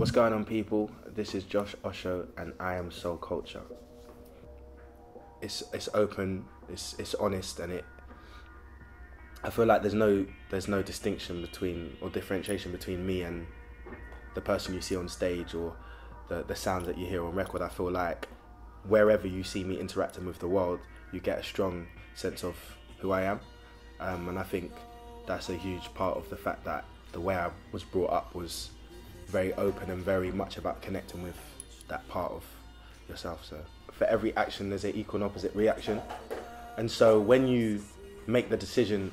What's going on, people? This is Josh Osho, and I am Soul Culture. It's it's open, it's it's honest, and it. I feel like there's no there's no distinction between or differentiation between me and the person you see on stage or the the sounds that you hear on record. I feel like wherever you see me interacting with the world, you get a strong sense of who I am, um, and I think that's a huge part of the fact that the way I was brought up was very open and very much about connecting with that part of yourself. So for every action, there's an equal and opposite reaction, and so when you make the decision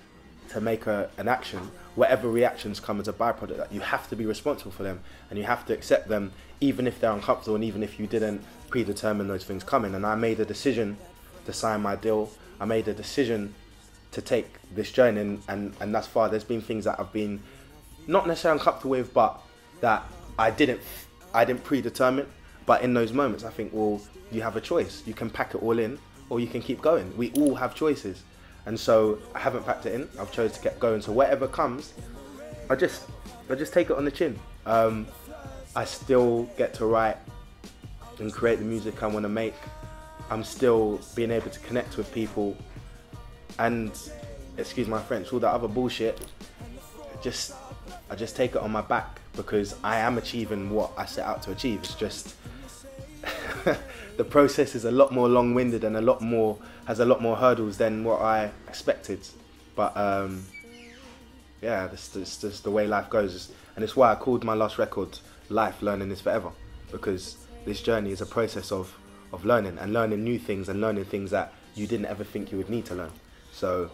to make a, an action, whatever reactions come as a byproduct, that you have to be responsible for them and you have to accept them, even if they're uncomfortable and even if you didn't predetermine those things coming. And I made a decision to sign my deal. I made a decision to take this journey, and, and, and thus far, there's been things that I've been not necessarily uncomfortable with, but that I didn't I didn't predetermine. But in those moments, I think, well, you have a choice. You can pack it all in, or you can keep going. We all have choices, and so I haven't packed it in. I've chosen to keep going. So whatever comes, I just I just take it on the chin. Um, I still get to write and create the music I want to make. I'm still being able to connect with people, and excuse my French, all that other bullshit. I Just I just take it on my back because I am achieving what I set out to achieve. It's just the process is a lot more long-winded and a lot more has a lot more hurdles than what I expected. But um, yeah, this is just the way life goes, and it's why I called my last record "Life Learning Is Forever" because this journey is a process of of learning and learning new things and learning things that you didn't ever think you would need to learn. So,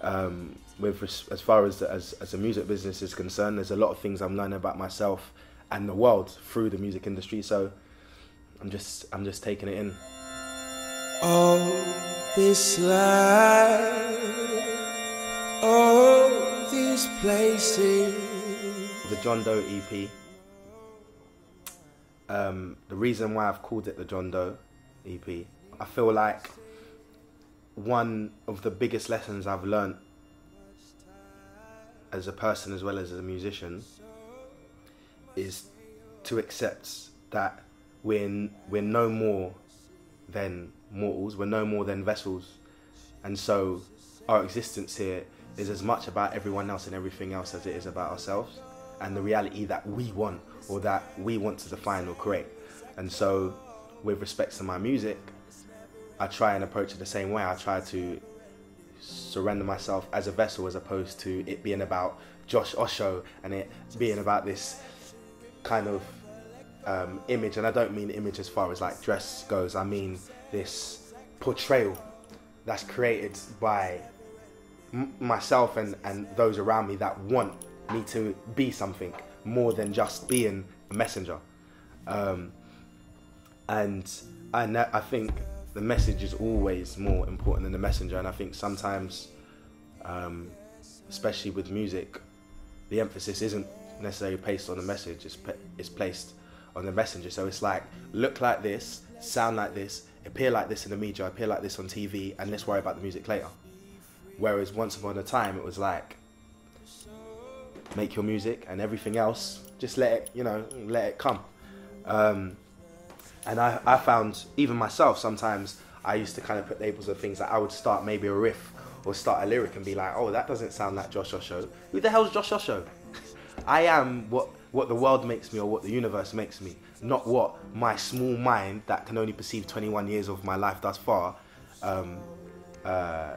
um, with as far as, as as the music business is concerned, there's a lot of things I'm learning about myself and the world through the music industry. So, I'm just I'm just taking it in. All this life, all these places. The John Doe EP. Um, the reason why I've called it the John Doe EP, I feel like one of the biggest lessons I've learned as a person as well as as a musician is to accept that we're, we're no more than mortals, we're no more than vessels. And so our existence here is as much about everyone else and everything else as it is about ourselves and the reality that we want or that we want to define or create. And so, with respect to my music, I try and approach it the same way. I try to surrender myself as a vessel as opposed to it being about Josh Osho and it being about this kind of um, image. And I don't mean image as far as like dress goes, I mean this portrayal that's created by m- myself and, and those around me that want me to be something more than just being a messenger. Um, and I, I think the message is always more important than the messenger. And I think sometimes, um, especially with music, the emphasis isn't necessarily placed on the message, it's, it's placed on the messenger. So it's like, look like this, sound like this, appear like this in the media, appear like this on TV, and let's worry about the music later. Whereas once upon a time, it was like, make your music and everything else, just let it, you know, let it come. Um, and I, I found, even myself, sometimes I used to kind of put labels of things that I would start maybe a riff or start a lyric and be like, oh, that doesn't sound like Josh Osho. Who the hell's Josh Osho? I am what, what the world makes me or what the universe makes me, not what my small mind that can only perceive 21 years of my life thus far um, uh,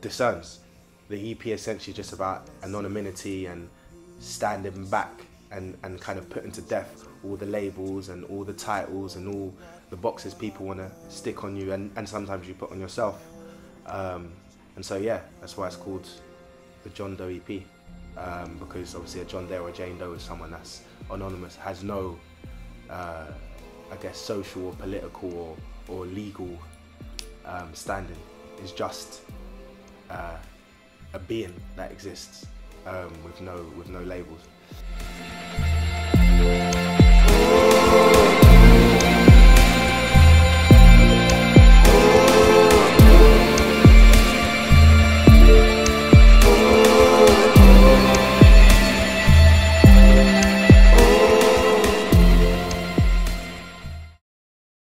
discerns. The EP essentially just about anonymity and standing back and, and kind of putting to death all the labels and all the titles and all the boxes people want to stick on you and, and sometimes you put on yourself. Um, and so, yeah, that's why it's called the John Doe EP. Um, because obviously a John Doe or a Jane Doe is someone that's anonymous, has no, uh, I guess, social or political or, or legal um, standing. It's just uh, a being that exists um, with no with no labels.